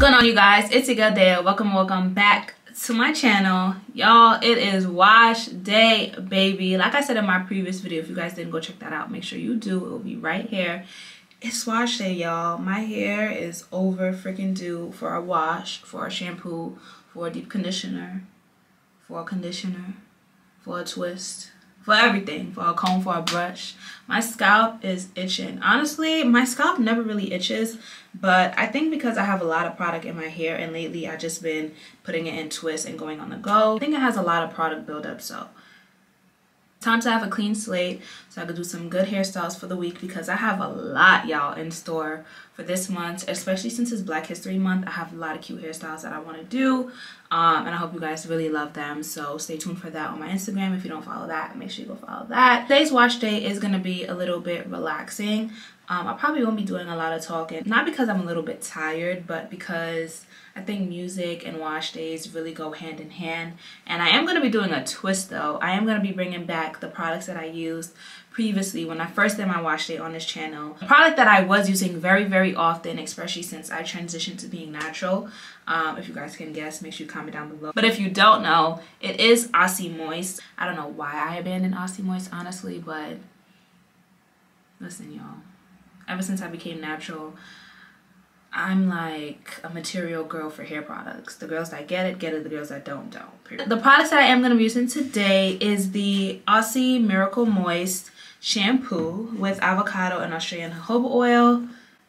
going on you guys? It's Deiya. Welcome, welcome back to my channel. Y'all, it is wash day, baby. Like I said in my previous video, if you guys didn't go check that out, make sure you do. It will be right here. It's wash day, y'all. My hair is over freaking due for a wash, for a shampoo, for a deep conditioner, for a conditioner, for a twist, for everything for a comb for a brush. My scalp is itching. Honestly my scalp never really itches but i think because i have a lot of product in my hair and lately i just been putting it in twists and going on the go i think it has a lot of product buildup so time to have a clean slate so I could do some good hairstyles for the week because I have a lot y'all in store for this month. Especially since it's Black History Month I have a lot of cute hairstyles that I want to do um, and I hope you guys really love them. So stay tuned for that on my Instagram. If you don't follow that make sure you go follow that. Today's wash day is going to be a little bit relaxing um, I probably won't be doing a lot of talking not because I'm a little bit tired but because I think music and wash days really go hand in hand. And I am going to be doing a twist though. I am going to be bringing back the products that I used previously when I first did my wash day on this channel. A product that I was using very, very often, especially since I transitioned to being natural. Um, if you guys can guess, make sure you comment down below. But if you don't know, it is Aussie Moist. I don't know why I abandoned Aussie Moist, honestly, but listen, y'all. Ever since I became natural, I'm like a material girl for hair products. The girls that get it, get it. The girls that don't, don't. Period. The products that I am going to be using today is the Aussie Miracle Moist shampoo with avocado and Australian jojoba oil.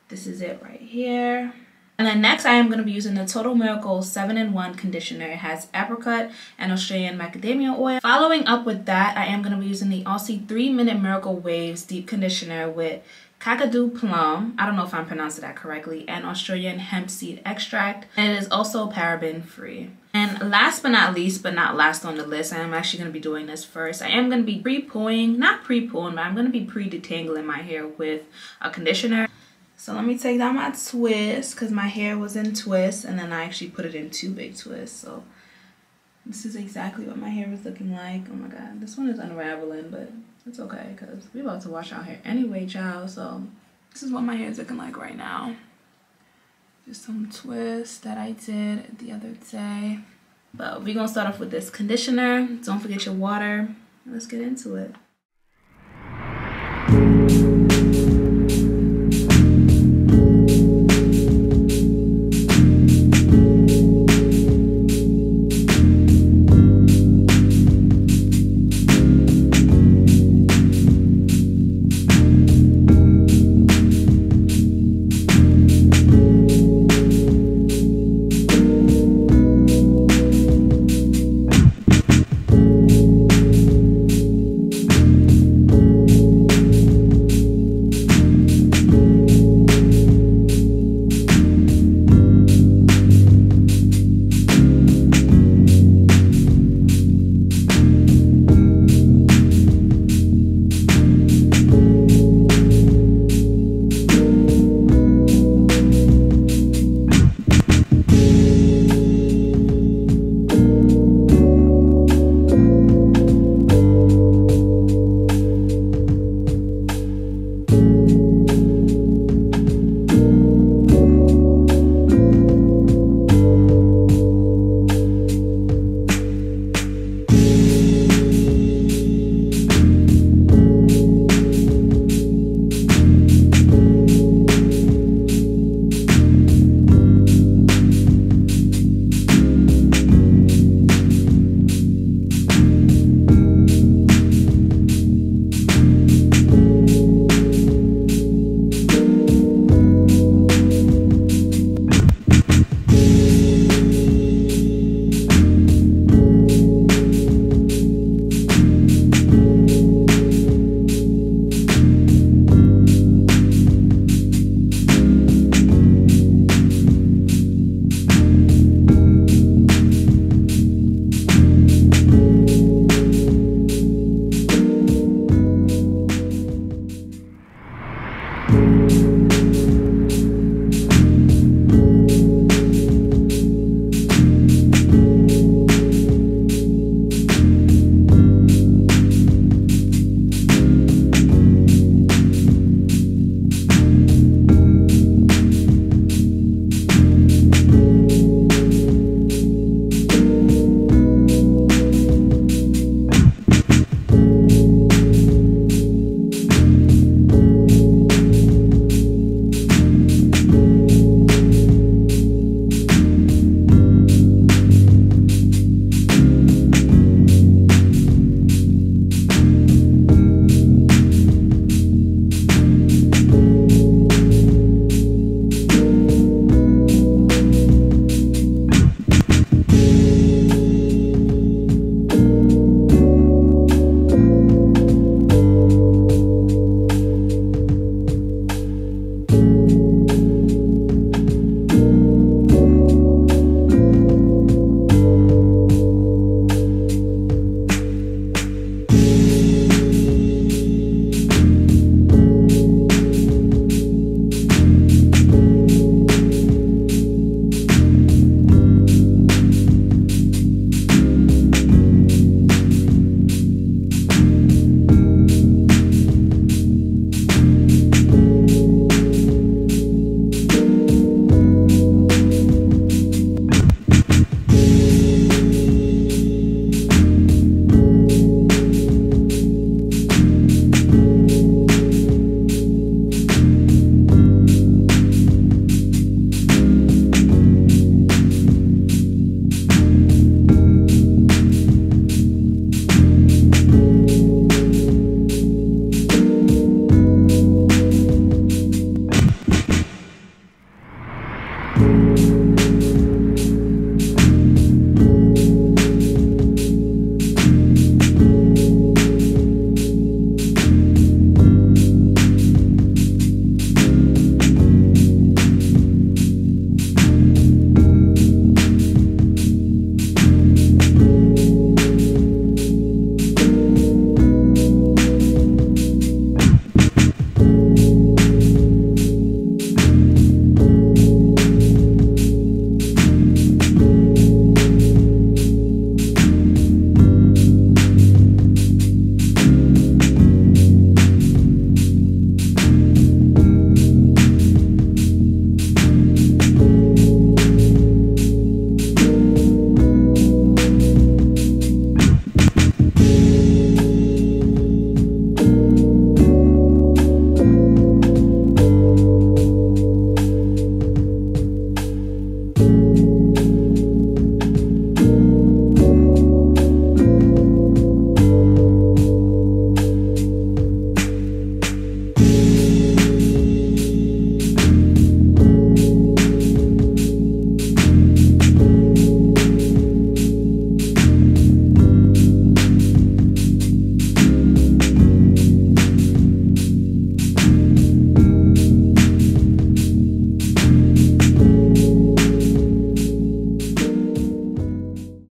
This is it right here. And then next I am going to be using the Total Miracle 7-in-1 conditioner. It has apricot and Australian macadamia oil. Following up with that, I am going to be using the Aussie 3 Minute Miracle Waves Deep Conditioner with Kakadu plum, I don't know if I'm pronouncing that correctly, and Australian hemp seed extract. And it is also paraben free. And last but not least, but not last on the list, I am actually going to be doing this first. I am going to be pre-pooing, not pre-pooing, but I'm going to be pre-detangling my hair with a conditioner. So let me take down my twist because my hair was in twists and then I actually put it in two big twists. So this is exactly what my hair was looking like. Oh my god, this one is unraveling, but it's okay because we about to wash our hair anyway, child. So this is what my hair is looking like right now. Just some twists that I did the other day. But we're gonna start off with this conditioner. Don't forget your water. Let's get into it.